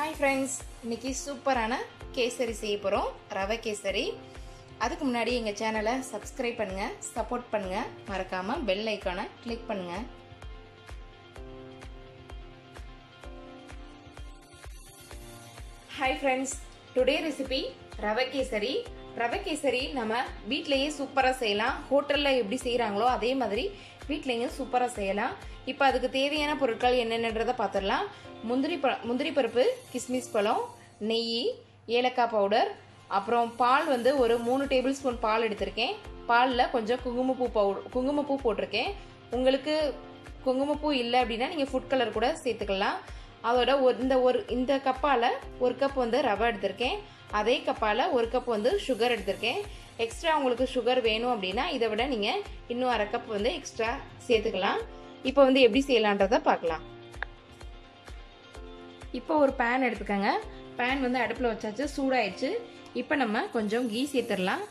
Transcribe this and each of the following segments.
Hi friends இன்னைக்கு சூப்பரான கேசரி செய்ய போகிறோம் ரவை கேசரி. அதுக்கு முன்னாடி எங்கள் சேனலை சப்ஸ்கிரைப் பண்ணுங்கள் சப்போர்ட் பண்ணுங்கள் மறக்காமல் பெல் ஐக்கானை கிளிக் பண்ணுங்கள் ஹாய் ஃப்ரெண்ட்ஸ் டுடே ரெசிபி ரவை கேசரி ரவை கேசரி நம்ம வீட்டிலையே சூப்பராக செய்யலாம். ஹோட்டலில் எப்படி செய்கிறாங்களோ அதே மாதிரி வீட்லேயும் சூப்பராக செய்யலாம். இப்போ அதுக்கு தேவையான பொருட்கள் என்னென்னன்றதை பார்த்துடலாம் முந்திரி ப முந்திரி பருப்பு கிஸ்மிஸ் பழம் நெய் ஏலக்காய் பவுடர் அப்புறம் பால் வந்து ஒரு மூணு டேபிள் ஸ்பூன் பால் எடுத்திருக்கேன். பாலில் கொஞ்சம் குங்குமப்பூ பவுடர் குங்குமப்பூ போட்டிருக்கேன். உங்களுக்கு குங்குமப்பூ இல்லை அப்படின்னா நீங்கள் ஃபுட் கலர் கூட சேர்த்துக்கலாம். அதோட ஒரு இந்த ஒரு இந்த கப்பால் ஒரு கப் வந்து ரவை எடுத்திருக்கேன். அதே கப்பால் ஒரு கப் வந்து சுகர் எடுத்திருக்கேன். எக்ஸ்ட்ரா உங்களுக்கு சுகர் வேணும் அப்படின்னா இதை விட நீங்கள் இன்னும் அரை கப் வந்து எக்ஸ்ட்ரா சேர்த்துக்கலாம். இப்போ வந்து எப்படி செய்யலான்றதை பார்க்கலாம். இப்போ ஒரு பேன் எடுத்துக்கோங்க. பேன் வந்து அடுப்பில் வச்சாச்சு சூடாயிடுச்சு. இப்போ நம்ம கொஞ்சம் கீ சேர்த்துடலாம்.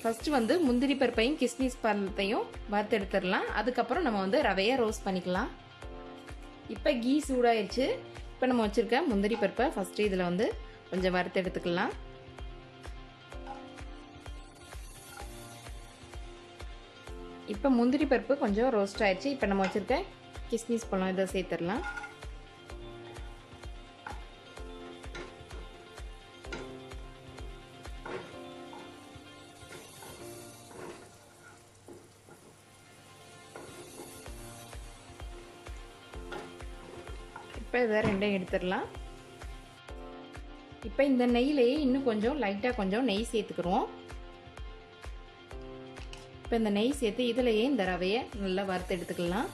ஃபஸ்ட்டு வந்து முந்திரி பருப்பையும் கிஸ்மிஸ் பழத்தையும் வறுத்து எடுத்துடலாம் அதுக்கப்புறம் நம்ம வந்து ரவையை ரோஸ்ட் பண்ணிக்கலாம். இப்போ கீ சூடாயிருச்சு. இப்போ நம்ம வச்சுருக்க முந்திரி பருப்பை ஃபஸ்ட்டு இதில் வந்து கொஞ்சம் வறுத்து எடுத்துக்கலாம் இப்போ முந்திரி பருப்பு கொஞ்சம் ரோஸ்ட் ஆயிடுச்சு இப்போ நம்ம வச்சுருக்க கிஸ்மிஸ் பழம் இதை சேர்த்துடலாம். இப்போ இதை ரெண்டையும் எடுத்துடலாம். இப்போ இந்த நெய்லேயே இன்னும் கொஞ்சம் லைட்டாக கொஞ்சம் நெய் சேர்த்துக்கிறோம். இப்போ இந்த நெய் சேர்த்து இதுலேயே இந்த ரவையை நல்லா வறுத்து எடுத்துக்கலாம்.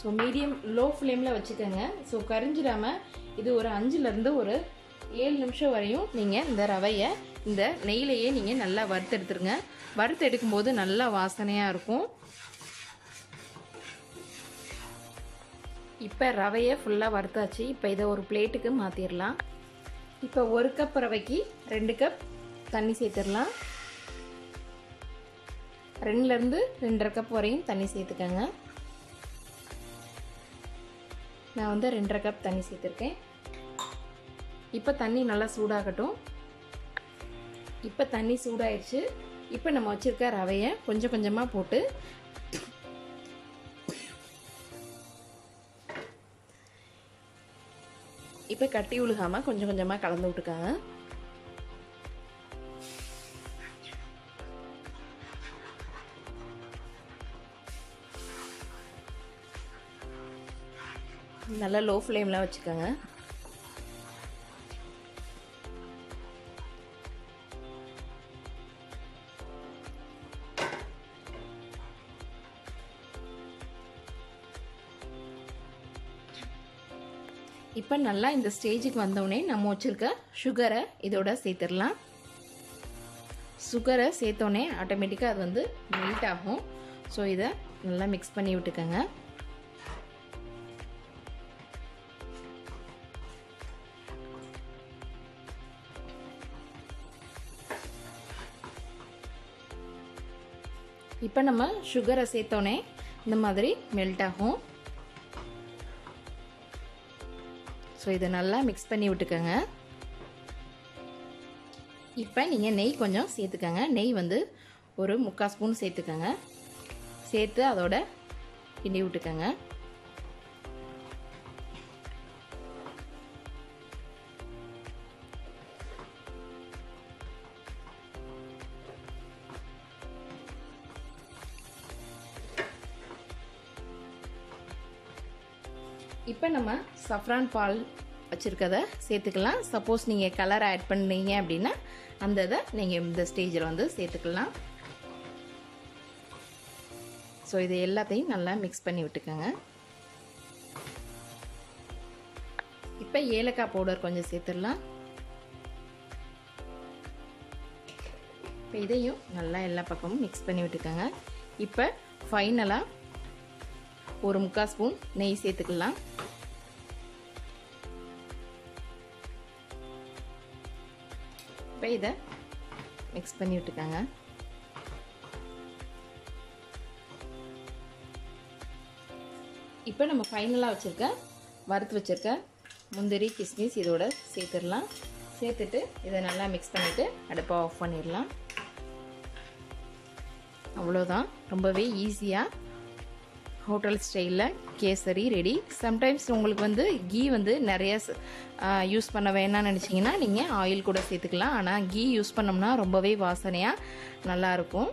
ஸோ மீடியம் லோ ஃப்ளேமில் வச்சுக்கோங்க. ஸோ கரிஞ்சிடாமல் இது ஒரு அஞ்சுலேருந்து ஒரு ஏழு நிமிஷம் வரையும் நீங்கள் இந்த ரவையை இந்த நெய்லையே நீங்கள் நல்லா வறுத்து எடுத்துருங்க. வறுத்து எடுக்கும்போது நல்லா வாசனையாக இருக்கும். இப்போ ரவையை ஃபுல்லாக வறுத்தாச்சு. இப்போ இதை ஒரு பிளேட்டுக்கு மாற்றிடலாம் இப்போ ஒரு கப் ரவைக்கு ரெண்டு கப் தண்ணி சேர்த்துடலாம். ரெண்டுலேருந்து ரெண்டரை கப் வரையும் தண்ணி சேர்த்துக்கோங்க. நான் வந்து ரெண்டரை கப் தண்ணி சேர்த்துருக்கேன். இப்போ தண்ணி நல்லா சூடாகட்டும். இப்போ தண்ணி சூடாயிடுச்சு இப்போ நம்ம வச்சுருக்க ரவையை கொஞ்சம் கொஞ்சமாக போட்டு இப்போ கட்டி உழுகாமல் கொஞ்சம் கொஞ்சமாக கலந்து விட்டுக்காங்க. நல்லா லோ ஃப்ளேமில் வச்சுக்கோங்க. இப்போ நல்லா இந்த ஸ்டேஜுக்கு வந்தோடனே நம்ம வச்சுருக்க சுகரை இதோட சேர்த்துடலாம். சுகரை சேர்த்தோடனே ஆட்டோமேட்டிக்காக அது வந்து மெல்ட் ஆகும். ஸோ இதை நல்லா மிக்ஸ் பண்ணி விட்டுக்கோங்க. இப்போ நம்ம சுகரை சேர்த்தோன்னே இந்த மாதிரி மெல்ட் ஆகும். ஸோ இதை நல்லா மிக்ஸ் பண்ணி விட்டுக்கோங்க. இப்போ நீங்கள் நெய் கொஞ்சம் சேர்த்துக்கோங்க. நெய் வந்து ஒரு முக்கால் ஸ்பூன் சேர்த்துக்கோங்க. சேர்த்து அதோட கிண்டி விட்டுக்கோங்க. இப்போ நம்ம சஃப்ரான் பால் வச்சுருக்கத சேர்த்துக்கலாம். சப்போஸ் நீங்கள் கலர் ஆட் பண்ணீங்க அப்படின்னா அந்த இதை நீங்கள் இந்த ஸ்டேஜில் வந்து சேர்த்துக்கலாம். ஸோ இது எல்லாத்தையும் நல்லா மிக்ஸ் பண்ணி விட்டுக்கோங்க. இப்போ ஏலக்காய் பவுடர் கொஞ்சம் சேர்த்துடலாம். இப்போ இதையும் நல்லா எல்லா பக்கமும் மிக்ஸ் பண்ணி விட்டுக்கோங்க. இப்போ ஃபைனலாக ஒரு முக்கால் ஸ்பூன் நெய் சேர்த்துக்கலாம். இப்போ இதை மிக்ஸ் பண்ணி விட்டுக்காங்க. இப்போ நம்ம ஃபைனலாக வச்சுருக்க வறுத்து வச்சுருக்க முந்திரி கிஸ்மிஸ் இதோட சேர்த்துடலாம். சேர்த்துட்டு இதை நல்லா மிக்ஸ் பண்ணிவிட்டு அடுப்பை ஆஃப் பண்ணிடலாம். அவ்வளோதான் ரொம்பவே ஈஸியாக ஹோட்டல் ஸ்டைலில் கேசரி ரெடி. சம்டைம்ஸ் உங்களுக்கு வந்து கீ வந்து நிறைய யூஸ் பண்ண வேணாம்னு நினச்சிங்கன்னா நீங்கள் ஆயில் கூட சேர்த்துக்கலாம். ஆனால் கீ யூஸ் பண்ணோம்னா ரொம்பவே வாசனையாக நல்லாயிருக்கும்